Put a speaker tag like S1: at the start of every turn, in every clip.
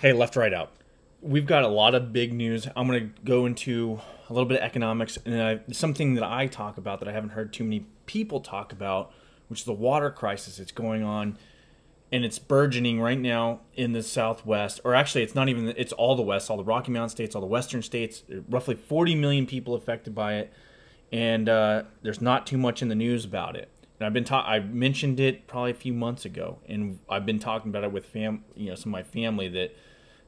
S1: Hey, left, right, out. We've got a lot of big news. I'm going to go into a little bit of economics and I, something that I talk about that I haven't heard too many people talk about, which is the water crisis that's going on and it's burgeoning right now in the southwest or actually it's not even it's all the west all the rocky mountain states all the western states roughly 40 million people affected by it and uh, there's not too much in the news about it and i've been ta- i mentioned it probably a few months ago and i've been talking about it with fam you know some of my family that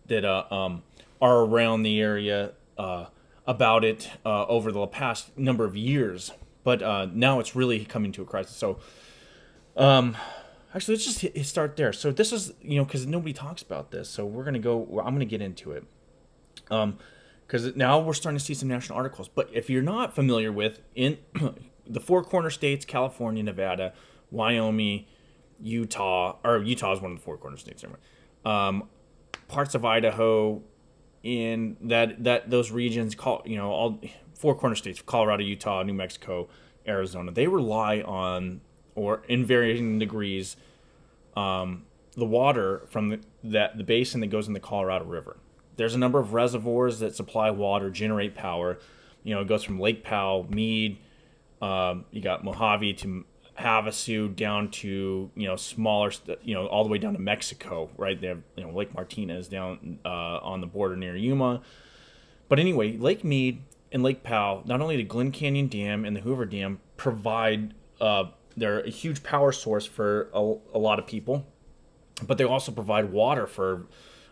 S1: that uh, um, are around the area uh, about it uh, over the past number of years but uh, now it's really coming to a crisis so um, Actually, let's just hit, start there. So this is, you know, because nobody talks about this. So we're gonna go. I'm gonna get into it. Um, because now we're starting to see some national articles. But if you're not familiar with in the four corner states, California, Nevada, Wyoming, Utah, or Utah is one of the four corner states. Anyway. Um, parts of Idaho, in that that those regions, call you know all four corner states, Colorado, Utah, New Mexico, Arizona, they rely on or in varying degrees, um, the water from the, that the basin that goes in the Colorado River. There's a number of reservoirs that supply water, generate power. You know, it goes from Lake Powell, Mead, um, you got Mojave to Havasu down to you know smaller, you know, all the way down to Mexico. Right there, you know, Lake Martinez down uh, on the border near Yuma. But anyway, Lake Mead and Lake Powell, not only the Glen Canyon Dam and the Hoover Dam provide uh, they're a huge power source for a, a lot of people, but they also provide water for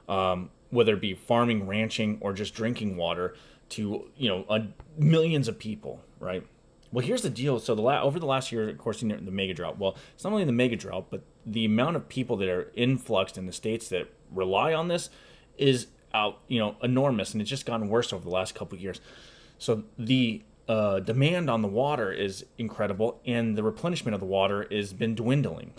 S1: um, whether it be farming, ranching, or just drinking water to you know millions of people, right? Well, here's the deal. So the la- over the last year, of course, in the mega drought. Well, it's not only the mega drought, but the amount of people that are influxed in the states that rely on this is out, you know, enormous, and it's just gotten worse over the last couple of years. So the uh, demand on the water is incredible, and the replenishment of the water has been dwindling.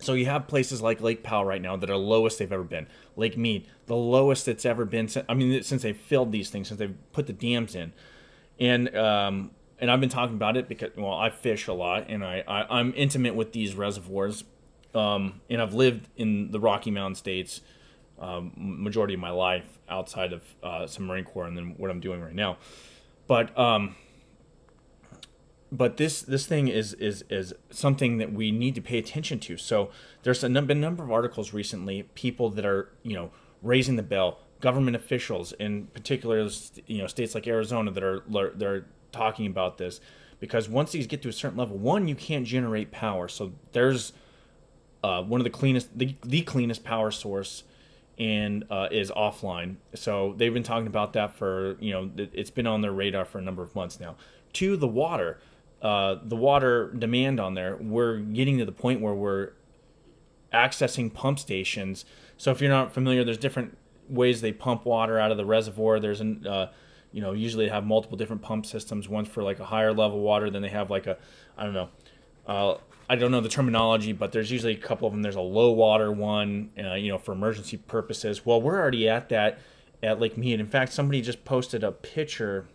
S1: So you have places like Lake Powell right now that are lowest they've ever been. Lake Mead, the lowest it's ever been. Since, I mean, since they filled these things, since they've put the dams in, and um, and I've been talking about it because well, I fish a lot, and I, I am intimate with these reservoirs, um, and I've lived in the Rocky Mountain states um, majority of my life outside of uh, some Marine Corps, and then what I'm doing right now. But um, but this this thing is is is something that we need to pay attention to. So there's a been a number of articles recently, people that are you know raising the bell, government officials in particular, you know states like Arizona that are that are talking about this because once these get to a certain level, one you can't generate power. So there's uh, one of the cleanest the, the cleanest power source and uh, is offline. So they've been talking about that for you know it's been on their radar for a number of months now. To the water uh, the water demand on there, we're getting to the point where we're accessing pump stations. So if you're not familiar, there's different ways they pump water out of the reservoir. There's an uh, you know usually have multiple different pump systems. One's for like a higher level water, then they have like a I don't know. Uh, I don't know the terminology, but there's usually a couple of them. There's a low water one, uh, you know, for emergency purposes. Well, we're already at that at Lake Mead. In fact, somebody just posted a picture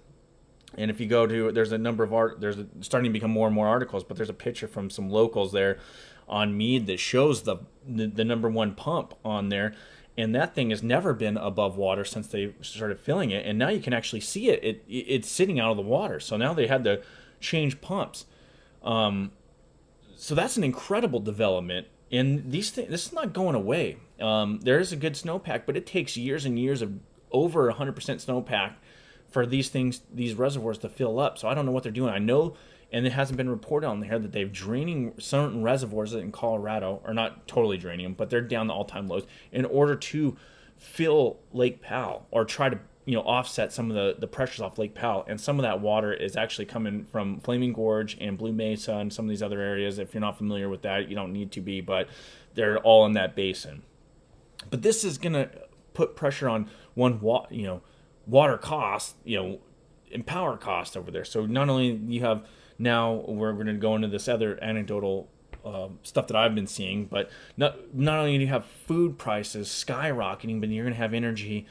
S1: and if you go to, there's a number of art, there's a, starting to become more and more articles, but there's a picture from some locals there on Mead that shows the, the, the number one pump on there. And that thing has never been above water since they started filling it. And now you can actually see it. it, it it's sitting out of the water. So now they had to change pumps. Um, so that's an incredible development. And these things, this is not going away. Um, there is a good snowpack, but it takes years and years of over 100% snowpack for these things, these reservoirs to fill up. So I don't know what they're doing. I know, and it hasn't been reported on here that they've draining certain reservoirs in Colorado, are not totally draining them, but they're down to all-time lows in order to fill Lake Powell or try to you know offset some of the the pressures off Lake Powell. And some of that water is actually coming from Flaming Gorge and Blue Mesa and some of these other areas. If you're not familiar with that, you don't need to be, but they're all in that basin. But this is gonna put pressure on one, you know water cost, you know, and power cost over there. So not only you have now we're going to go into this other anecdotal uh, stuff that I've been seeing, but not not only do you have food prices skyrocketing, but you're going to have energy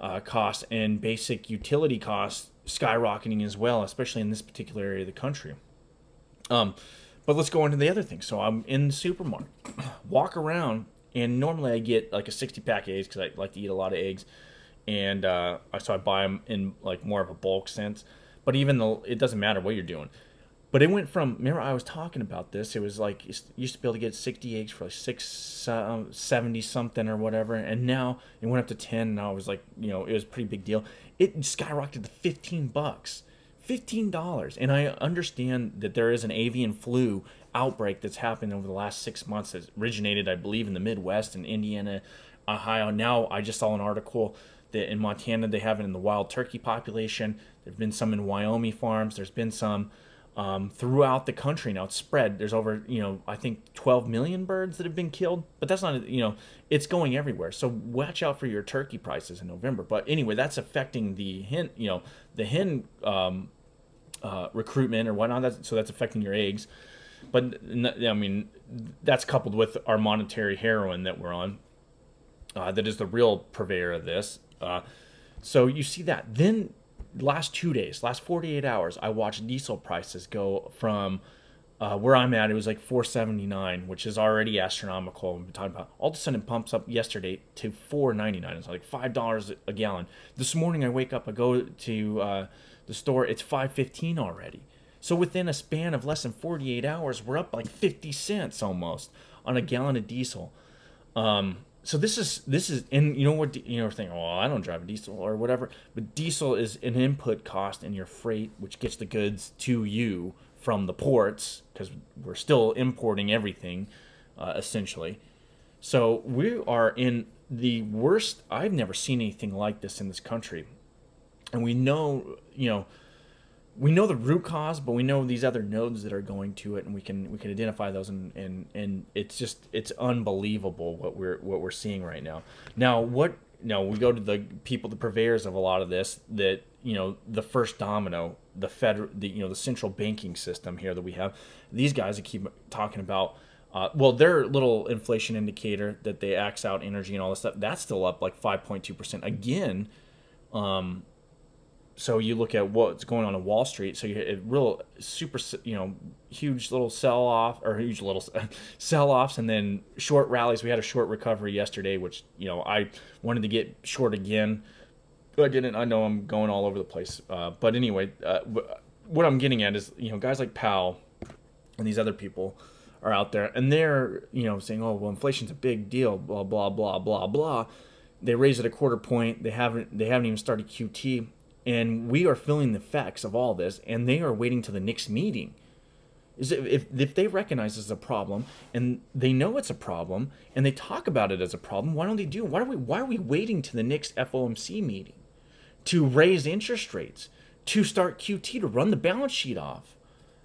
S1: uh, costs and basic utility costs skyrocketing as well, especially in this particular area of the country. Um, but let's go into the other thing. So I'm in the supermarket, walk around, and normally I get like a 60 pack of eggs because I like to eat a lot of eggs, and uh, so I buy them in like more of a bulk sense. But even though it doesn't matter what you're doing, but it went from remember I was talking about this. It was like you used to be able to get 60 eggs for like six uh, 70 something or whatever, and now it went up to 10. And I was like, you know, it was a pretty big deal. It skyrocketed to 15 bucks. $15. And I understand that there is an avian flu outbreak that's happened over the last six months that originated, I believe, in the Midwest and Indiana, Ohio. Now, I just saw an article that in Montana they have it in the wild turkey population. There's been some in Wyoming farms. There's been some um, throughout the country now. It's spread. There's over, you know, I think 12 million birds that have been killed. But that's not, you know, it's going everywhere. So watch out for your turkey prices in November. But anyway, that's affecting the hen, you know, the hen um, uh, recruitment or whatnot. That's, so that's affecting your eggs. But I mean, that's coupled with our monetary heroin that we're on. Uh, that is the real purveyor of this. Uh, so you see that. Then last two days, last 48 hours, I watched diesel prices go from uh, where I'm at. It was like 479, which is already astronomical. We've talking about. All of a sudden, it pumps up yesterday to 499. It's like five dollars a gallon. This morning, I wake up, I go to uh, the store. It's 515 already. So within a span of less than 48 hours, we're up like 50 cents almost on a gallon of diesel. Um, so this is this is and you know what you know thinking well I don't drive a diesel or whatever but diesel is an input cost in your freight which gets the goods to you from the ports because we're still importing everything uh, essentially. So we are in the worst I've never seen anything like this in this country. And we know you know we know the root cause, but we know these other nodes that are going to it, and we can we can identify those, and and and it's just it's unbelievable what we're what we're seeing right now. Now, what now we go to the people, the purveyors of a lot of this, that you know the first domino, the federal, the you know the central banking system here that we have. These guys that keep talking about. Uh, well, their little inflation indicator that they axe out energy and all this stuff, that's still up like 5.2%. Again, um, so you look at what's going on in Wall Street. So you a real super, you know, huge little sell off or huge little sell offs, and then short rallies. We had a short recovery yesterday, which you know I wanted to get short again. I didn't. I know I'm going all over the place, uh, but anyway, uh, what I'm getting at is you know guys like Powell and these other people are out there, and they're you know saying, oh well, inflation's a big deal, blah blah blah blah blah. They raise it a quarter point. They haven't. They haven't even started QT and we are feeling the effects of all this and they are waiting to the next meeting. Is if, if they recognize this as a problem and they know it's a problem and they talk about it as a problem why don't they do why are we why are we waiting to the next FOMC meeting to raise interest rates to start QT to run the balance sheet off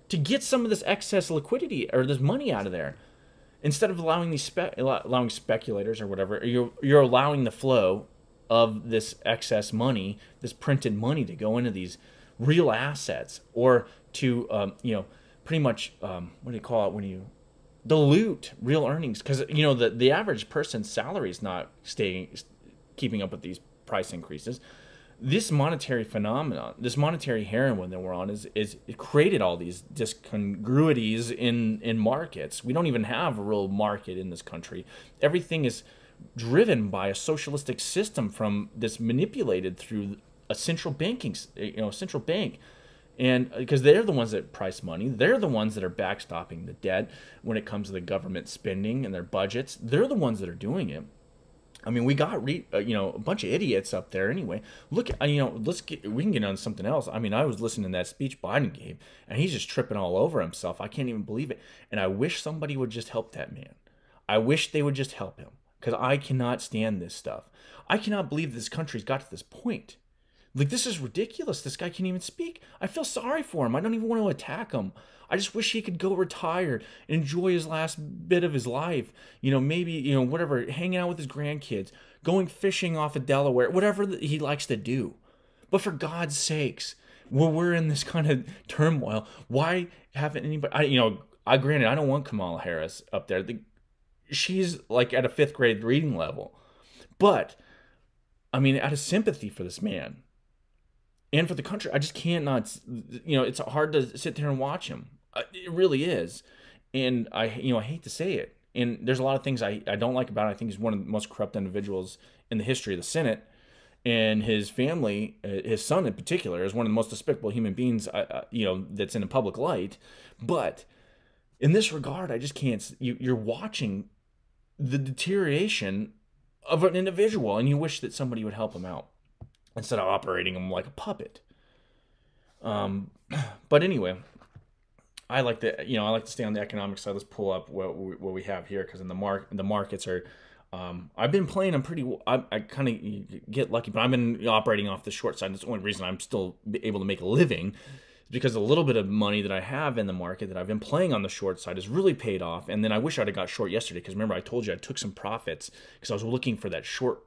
S1: to get some of this excess liquidity or this money out of there? Instead of allowing these spe- allowing speculators or whatever you're you're allowing the flow of this excess money, this printed money to go into these real assets or to, um, you know, pretty much, um, what do you call it when you dilute real earnings? Because, you know, the, the average person's salary is not staying, keeping up with these price increases. This monetary phenomenon, this monetary heroin that we're on, is is it created all these discongruities in in markets. We don't even have a real market in this country. Everything is driven by a socialistic system from this manipulated through a central banking, you know, central bank. And because uh, they're the ones that price money, they're the ones that are backstopping the debt when it comes to the government spending and their budgets. They're the ones that are doing it. I mean, we got re, uh, you know a bunch of idiots up there anyway. Look, uh, you know, let's get we can get on something else. I mean, I was listening to that speech Biden gave, and he's just tripping all over himself. I can't even believe it. And I wish somebody would just help that man. I wish they would just help him because I cannot stand this stuff. I cannot believe this country's got to this point. Like, this is ridiculous. This guy can't even speak. I feel sorry for him. I don't even want to attack him. I just wish he could go retire enjoy his last bit of his life. You know, maybe, you know, whatever, hanging out with his grandkids, going fishing off of Delaware, whatever he likes to do. But for God's sakes, when we're in this kind of turmoil, why haven't anybody, I, you know, I granted, I don't want Kamala Harris up there. The she's like at a fifth grade reading level. But I mean, out of sympathy for this man and for the country, I just can't not, you know, it's hard to sit there and watch him. Uh, it really is. And I, you know, I hate to say it. And there's a lot of things I, I don't like about it. I think he's one of the most corrupt individuals in the history of the Senate. And his family, uh, his son in particular, is one of the most despicable human beings, uh, uh, you know, that's in the public light. But in this regard, I just can't. You, you're watching the deterioration of an individual, and you wish that somebody would help him out instead of operating him like a puppet. Um, but anyway, I like to, you know, I like to stay on the economic side. Let's pull up what we, what we have here because in the mark, the markets are. Um, I've been playing. I'm pretty. I, I kind of get lucky, but I've been operating off the short side. That's the only reason I'm still able to make a living, because a little bit of money that I have in the market that I've been playing on the short side has really paid off. And then I wish I'd have got short yesterday because remember I told you I took some profits because I was looking for that short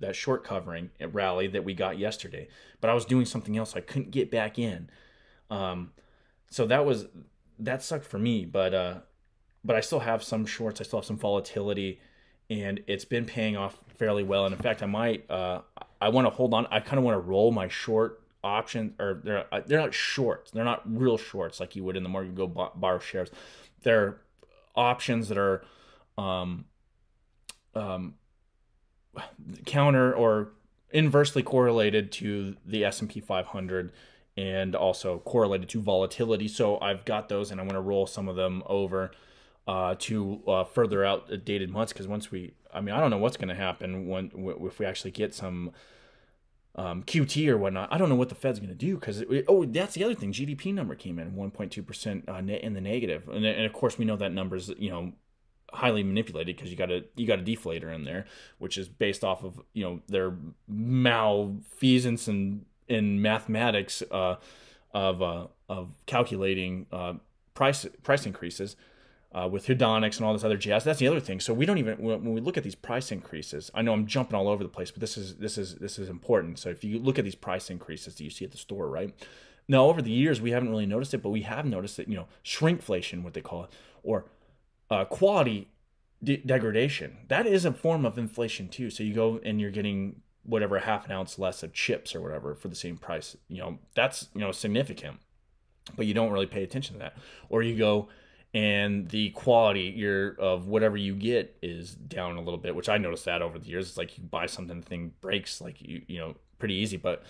S1: that short covering rally that we got yesterday, but I was doing something else. I couldn't get back in. Um, so that was that sucked for me, but uh, but I still have some shorts. I still have some volatility, and it's been paying off fairly well. And in fact, I might uh, I want to hold on. I kind of want to roll my short options, or they're uh, they're not shorts. They're not real shorts like you would in the market. Go borrow shares. They're options that are um, um, counter or inversely correlated to the S&P 500 and also correlated to volatility. So I've got those and I'm going to roll some of them over uh, to uh, further out dated months because once we, I mean, I don't know what's going to happen when if we actually get some um, QT or whatnot. I don't know what the Fed's going to do because oh, that's the other thing. GDP number came in 1.2 percent uh, in the negative, and, and of course we know that number's you know highly manipulated because you got a you got a deflator in there, which is based off of you know their malfeasance and in mathematics uh, of uh, of calculating uh, price price increases. Uh, with hedonics and all this other jazz. That's the other thing. So we don't even when we look at these price increases. I know I'm jumping all over the place, but this is this is this is important. So if you look at these price increases that you see at the store, right? Now over the years we haven't really noticed it, but we have noticed that you know shrinkflation, what they call it, or uh, quality de- degradation. That is a form of inflation too. So you go and you're getting whatever half an ounce less of chips or whatever for the same price. You know that's you know significant, but you don't really pay attention to that. Or you go and the quality your of whatever you get is down a little bit, which I noticed that over the years. It's like you buy something, the thing breaks like you you know pretty easy, but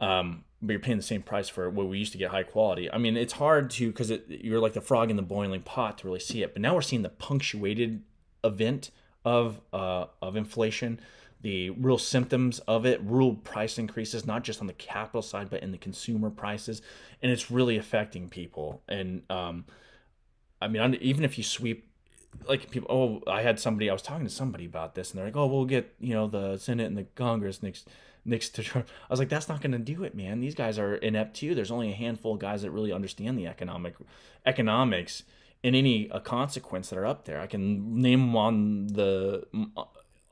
S1: um, but you're paying the same price for what we used to get high quality. I mean, it's hard to because you're like the frog in the boiling pot to really see it. But now we're seeing the punctuated event of uh, of inflation, the real symptoms of it, real price increases, not just on the capital side, but in the consumer prices, and it's really affecting people. And um, I mean, even if you sweep. Like people, oh, I had somebody. I was talking to somebody about this, and they're like, "Oh, we'll get you know the Senate and the Congress next next to Trump. I was like, that's not going to do it, man. These guys are inept too. There's only a handful of guys that really understand the economic economics and any a consequence that are up there. I can name them on the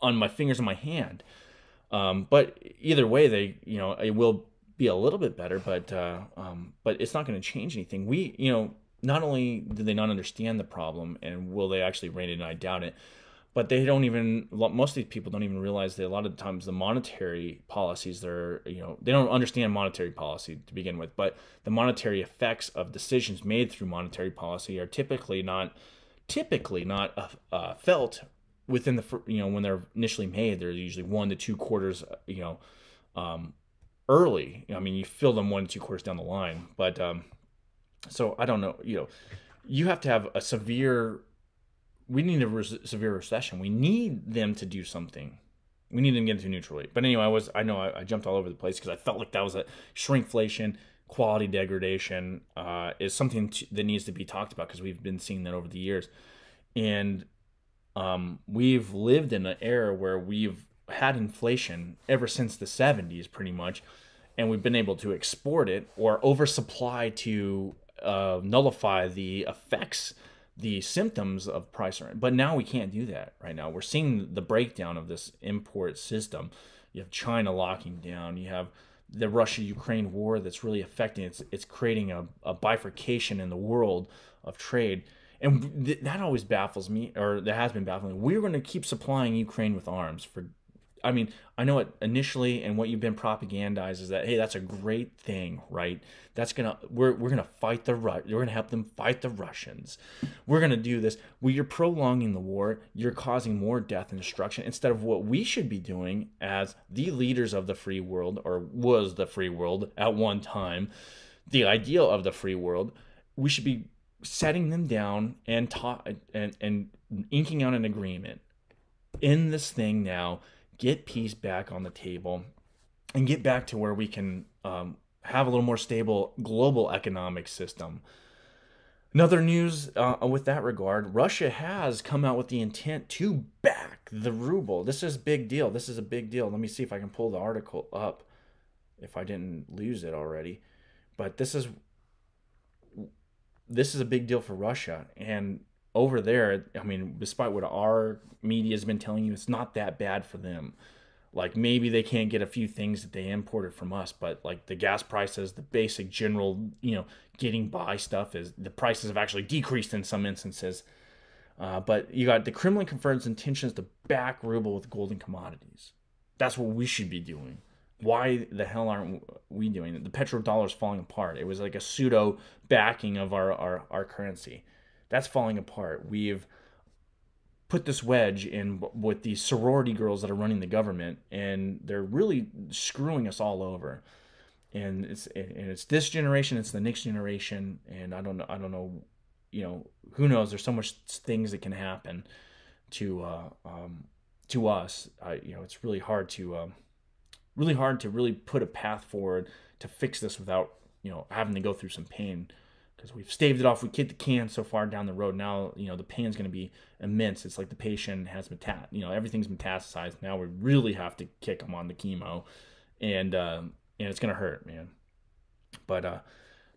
S1: on my fingers of my hand. Um, but either way, they you know it will be a little bit better, but uh, um, but it's not going to change anything. We you know not only do they not understand the problem, and will they actually rein it? And I doubt it. But they don't even most of these people don't even realize that a lot of the times the monetary policies they're you know they don't understand monetary policy to begin with but the monetary effects of decisions made through monetary policy are typically not typically not uh, uh, felt within the you know when they're initially made. They're usually one to two quarters you know um, early. I mean you feel them one to two quarters down the line. But um, so i don't know you know you have to have a severe we need a res- severe recession. We need them to do something. We need them to get into neutral rate. But anyway, I was I know I, I jumped all over the place because I felt like that was a shrinkflation, quality degradation uh, is something to, that needs to be talked about because we've been seeing that over the years, and um, we've lived in an era where we've had inflation ever since the 70s, pretty much, and we've been able to export it or oversupply to uh, nullify the effects the symptoms of price but now we can't do that right now. We're seeing the breakdown of this import system. You have china locking down. You have the russia ukraine war that's really affecting it's it's creating a, a bifurcation in the world of trade. And th- that always baffles me or that has been baffling we're going to keep supplying ukraine with arms for I mean, I know it initially and what you've been propagandized is that hey, that's a great thing, right? That's gonna we're we're gonna fight the Ru- we're gonna help them fight the Russians. We're gonna do this. Well, you're prolonging the war. You're causing more death and destruction instead of what we should be doing as the leaders of the free world, or was the free world at one time, the ideal of the free world. We should be setting them down and ta- and and inking out an agreement in this thing now get peace back on the table and get back to where we can um, have a little more stable global economic system. Another news uh, with that regard Russia has come out with the intent to back the ruble. This is big deal. This is a big deal. Let me see if I can pull the article up if I didn't lose it already. But this is this is a big deal for Russia and over there, I mean, despite what our media has been telling you, it's not that bad for them. Like maybe they can't get a few things that they imported from us, but like the gas prices, the basic general, you know, getting by stuff is the prices have actually decreased in some instances. Uh, but you got the Kremlin confirms intentions to back ruble with golden commodities. That's what we should be doing. Why the hell aren't we doing it? The petrodollar is falling apart. It was like a pseudo backing of our, our, our currency that's falling apart. We've put this wedge in with these sorority girls that are running the government, and they're really screwing us all over. And it's and it's this generation, it's the next generation, and I don't know, I don't know, you know, who knows? There's so much things that can happen to uh, um, to us. I, you know, it's really hard to um, really hard to really put a path forward to fix this without you know having to go through some pain because we've staved it off. We kicked the can so far down the road. Now, you know, the pain's going to be immense. It's like the patient has metat, you know, everything's metastasized. Now we really have to kick them on the chemo, and um, and it's going to hurt, man. But uh,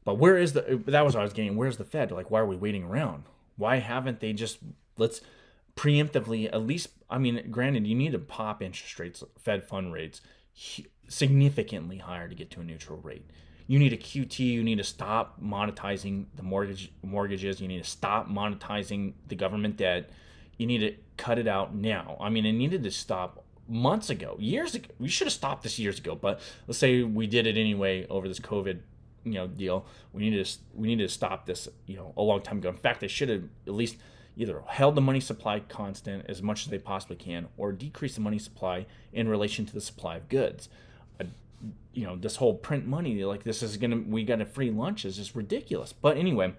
S1: but where is the? That was what I was getting. Where's the Fed? Like, why are we waiting around? Why haven't they just let's preemptively at least? I mean, granted, you need to pop interest rates, Fed fund rates significantly higher to get to a neutral rate you need a QT. You need to stop monetizing the mortgage mortgages. You need to stop monetizing the government debt. You need to cut it out now. I mean, it needed to stop months ago, years ago. We should have stopped this years ago. But let's say we did it anyway over this COVID, you know, deal. We needed to we needed to stop this, you know, a long time ago. In fact, they should have at least either held the money supply constant as much as they possibly can, or decrease the money supply in relation to the supply of goods you know this whole print money like this is gonna we got a free lunch is ridiculous. But anyway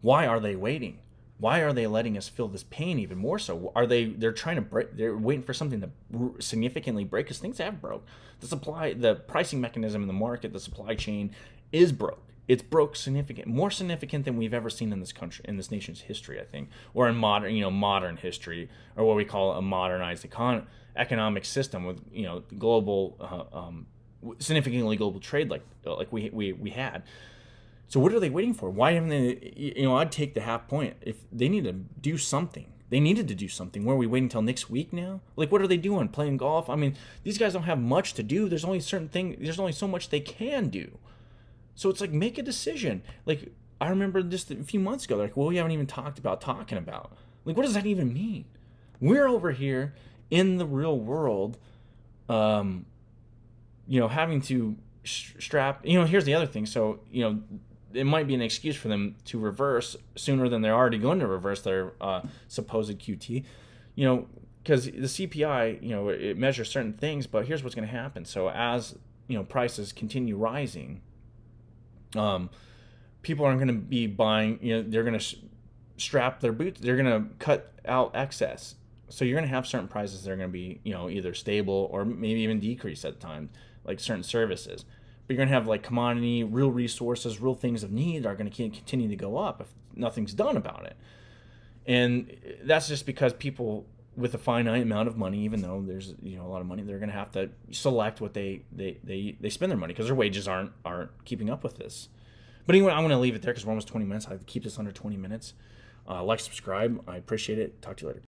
S1: why are they waiting? Why are they letting us feel this pain even more so? Are they they're trying to break they're waiting for something to significantly break because things have broke. The supply the pricing mechanism in the market the supply chain is broke it's broke significant more significant than we've ever seen in this country in this nation's history i think or in modern you know modern history or what we call a modernized econ- economic system with you know global uh, um, significantly global trade like like we we we had. So what are they waiting for? Why haven't they? You know, I'd take the half point if they need to do something. They needed to do something. Where are we waiting until next week now? Like, what are they doing? Playing golf? I mean, these guys don't have much to do. There's only certain thing. There's only so much they can do. So it's like make a decision. Like I remember just a few months ago, like, well, we haven't even talked about talking about. Like, what does that even mean? We're over here in the real world, um, you know, having to strap, you know, here's the other thing. So, you know, it might be an excuse for them to reverse sooner than they're already going to reverse their uh, supposed QT, you know, because the CPI, you know, it measures certain things, but here's what's going to happen. So as, you know, prices continue rising, um, people aren't going to be buying, you know, they're going to strap their boots, they're going to cut out excess. So you're going to have certain prices that are going to be, you know, either stable or maybe even decrease at times like certain services. But you're going to have like commodity, real resources, real things of need are going to continue to go up if nothing's done about it. And that's just because people with a finite amount of money, even though there's you know a lot of money, they're going to have to select what they they they, they spend their money because their wages aren't aren't keeping up with this. But anyway, I'm to leave it there because we're almost 20 minutes. I keep this under 20 minutes. Uh, like, subscribe. I appreciate it. Talk to you later.